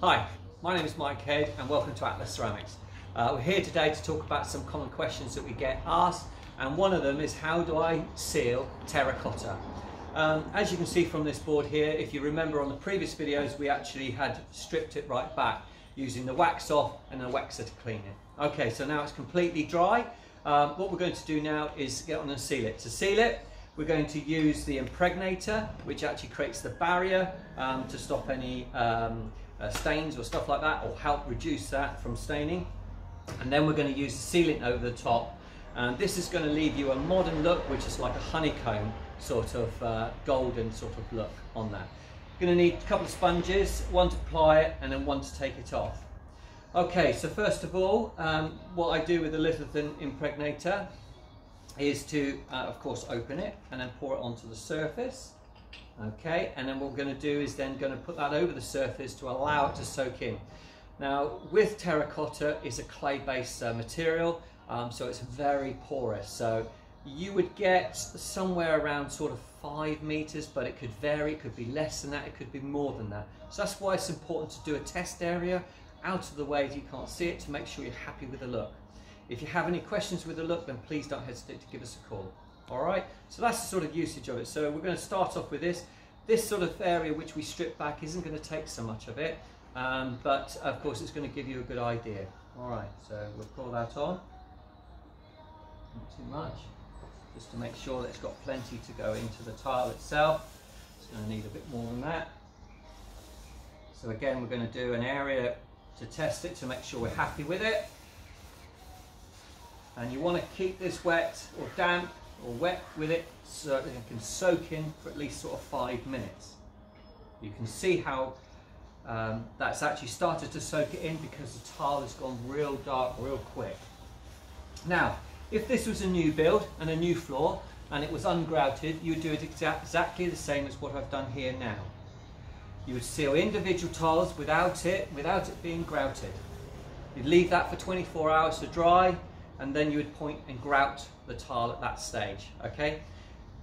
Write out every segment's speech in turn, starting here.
Hi, my name is Mike Head and welcome to Atlas Ceramics. Uh, we're here today to talk about some common questions that we get asked and one of them is how do I seal terracotta? Um, as you can see from this board here, if you remember on the previous videos we actually had stripped it right back using the wax off and a waxer to clean it. Okay, so now it's completely dry. Um, what we're going to do now is get on and seal it. To seal it, we're going to use the impregnator, which actually creates the barrier um, to stop any um, uh, stains or stuff like that, or help reduce that from staining. And then we're going to use sealant over the top. And this is going to leave you a modern look, which is like a honeycomb sort of uh, golden sort of look on that. You're going to need a couple of sponges, one to apply it and then one to take it off. Okay, so first of all, um, what I do with the Lithofin impregnator is to, uh, of course, open it and then pour it onto the surface. Okay, and then what we're going to do is then going to put that over the surface to allow it to soak in. Now, with terracotta, it's a clay-based uh, material, um, so it's very porous. So you would get somewhere around sort of five meters, but it could vary. It could be less than that. It could be more than that. So that's why it's important to do a test area out of the way if you can't see it to make sure you're happy with the look. If you have any questions with the look, then please don't hesitate to give us a call. All right, so that's the sort of usage of it. So we're going to start off with this. This sort of area which we strip back isn't going to take so much of it, um, but of course it's going to give you a good idea. All right, so we'll pull that on. Not too much, just to make sure that it's got plenty to go into the tile itself. It's going to need a bit more than that. So again, we're going to do an area to test it to make sure we're happy with it and you want to keep this wet or damp or wet with it so that it can soak in for at least sort of five minutes. You can see how um, that's actually started to soak it in because the tile has gone real dark real quick. Now, if this was a new build and a new floor and it was ungrouted, you would do it exa exactly the same as what I've done here now. You would seal individual tiles without it, without it being grouted. You'd leave that for 24 hours to dry, and then you would point and grout the tile at that stage, okay?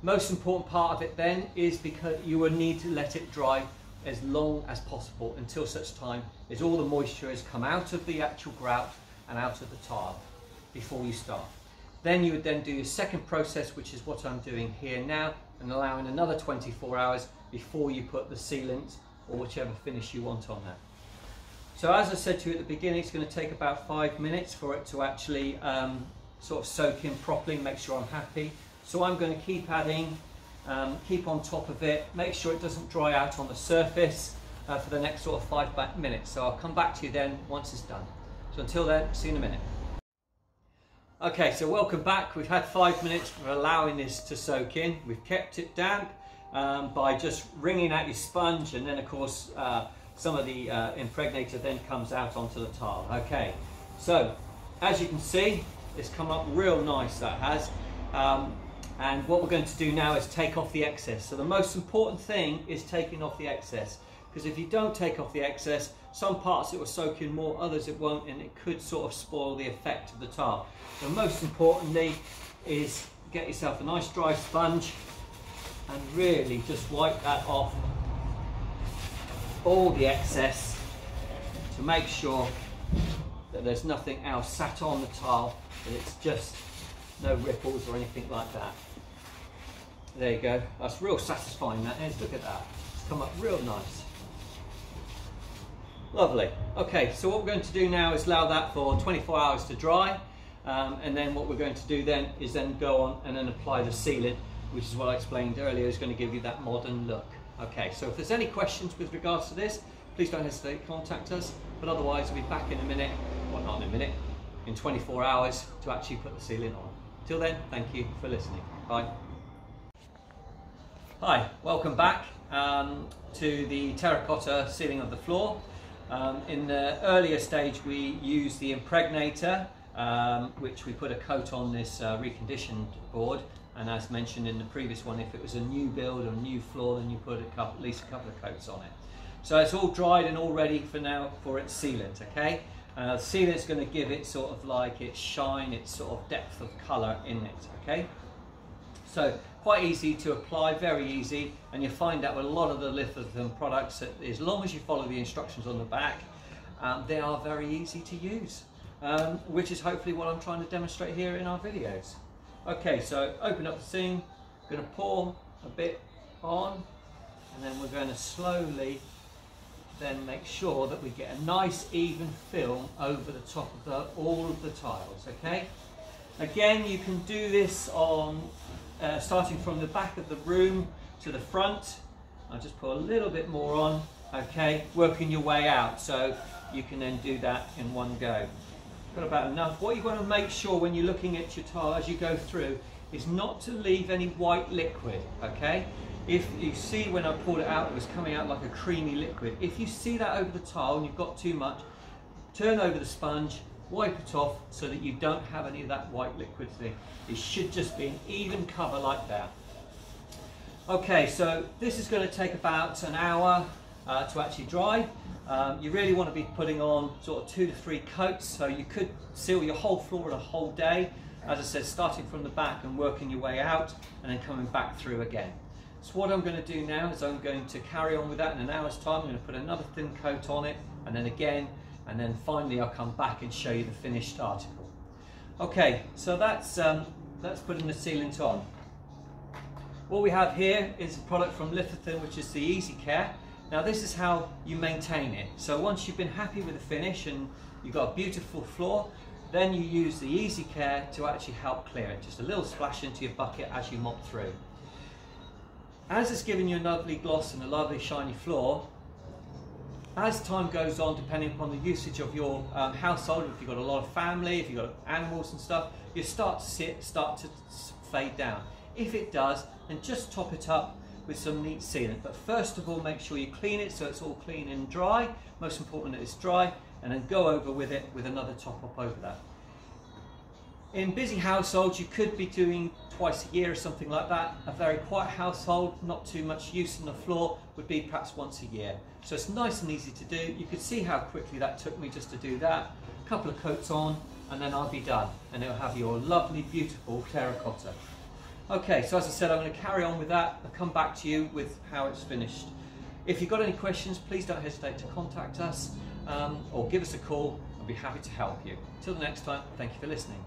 Most important part of it then is because you will need to let it dry as long as possible until such time as all the moisture has come out of the actual grout and out of the tile before you start. Then you would then do your second process, which is what I'm doing here now, and allowing another 24 hours before you put the sealant or whichever finish you want on that. So as I said to you at the beginning, it's going to take about five minutes for it to actually um, sort of soak in properly, make sure I'm happy. So I'm going to keep adding, um, keep on top of it, make sure it doesn't dry out on the surface uh, for the next sort of five minutes. So I'll come back to you then once it's done. So until then, see you in a minute. Okay, so welcome back. We've had five minutes for allowing this to soak in. We've kept it damp um, by just wringing out your sponge and then of course uh, some of the uh, impregnator then comes out onto the tile. Okay, so as you can see, it's come up real nice, that has. Um, and what we're going to do now is take off the excess. So the most important thing is taking off the excess. Because if you don't take off the excess, some parts it will soak in more, others it won't, and it could sort of spoil the effect of the tile. So most importantly is get yourself a nice dry sponge and really just wipe that off all the excess to make sure that there's nothing else sat on the tile, that it's just no ripples or anything like that. There you go. That's real satisfying that is. Look at that. It's come up real nice. Lovely. Okay, so what we're going to do now is allow that for 24 hours to dry. Um, and then what we're going to do then is then go on and then apply the sealant, which is what I explained earlier, is going to give you that modern look. Okay, so if there's any questions with regards to this, please don't hesitate to contact us. But otherwise, we'll be back in a minute, well, not in a minute, in 24 hours to actually put the sealing on. Till then, thank you for listening. Bye. Hi, welcome back um, to the terracotta sealing of the floor. Um, in the earlier stage, we used the impregnator, um, which we put a coat on this uh, reconditioned board and as mentioned in the previous one, if it was a new build or new floor, then you put a couple, at least a couple of coats on it. So it's all dried and all ready for now for its sealant, okay? Uh, sealant's going to give it sort of like its shine, its sort of depth of colour in it, okay? So quite easy to apply, very easy, and you'll find out with a lot of the Lithofin products that as long as you follow the instructions on the back, um, they are very easy to use, um, which is hopefully what I'm trying to demonstrate here in our videos. Okay, so open up the thing, going to pour a bit on, and then we're going to slowly then make sure that we get a nice even film over the top of the, all of the tiles, okay? Again, you can do this on uh, starting from the back of the room to the front. I'll just put a little bit more on, okay, working your way out. So you can then do that in one go. Got about enough. What you want to make sure when you're looking at your tile as you go through is not to leave any white liquid, okay? If you see when I pulled it out, it was coming out like a creamy liquid. If you see that over the tile and you've got too much, turn over the sponge, wipe it off so that you don't have any of that white liquid thing. It should just be an even cover like that. Okay, so this is going to take about an hour uh, to actually dry. Um, you really want to be putting on sort of two to three coats, so you could seal your whole floor in a whole day. As I said, starting from the back and working your way out and then coming back through again. So what I'm going to do now is I'm going to carry on with that in an hour's time. I'm going to put another thin coat on it and then again and then finally I'll come back and show you the finished article. Okay, so that's, um, that's putting the sealant on. What we have here is a product from Lithofin which is the Easy Care. Now this is how you maintain it. So once you've been happy with the finish and you've got a beautiful floor, then you use the Easy Care to actually help clear it. Just a little splash into your bucket as you mop through. As it's giving you a lovely gloss and a lovely shiny floor, as time goes on, depending upon the usage of your um, household, if you've got a lot of family, if you've got animals and stuff, you start to see it start to fade down. If it does, then just top it up with some neat sealant. But first of all, make sure you clean it so it's all clean and dry. Most important that it's dry, and then go over with it with another top up over that. In busy households, you could be doing twice a year or something like that. A very quiet household, not too much use on the floor, would be perhaps once a year. So it's nice and easy to do. You could see how quickly that took me just to do that. A couple of coats on, and then I'll be done. And it'll have your lovely, beautiful terracotta. Okay, so as I said, I'm going to carry on with that. I'll come back to you with how it's finished. If you've got any questions, please don't hesitate to contact us um, or give us a call. I'll be happy to help you. Till the next time, thank you for listening.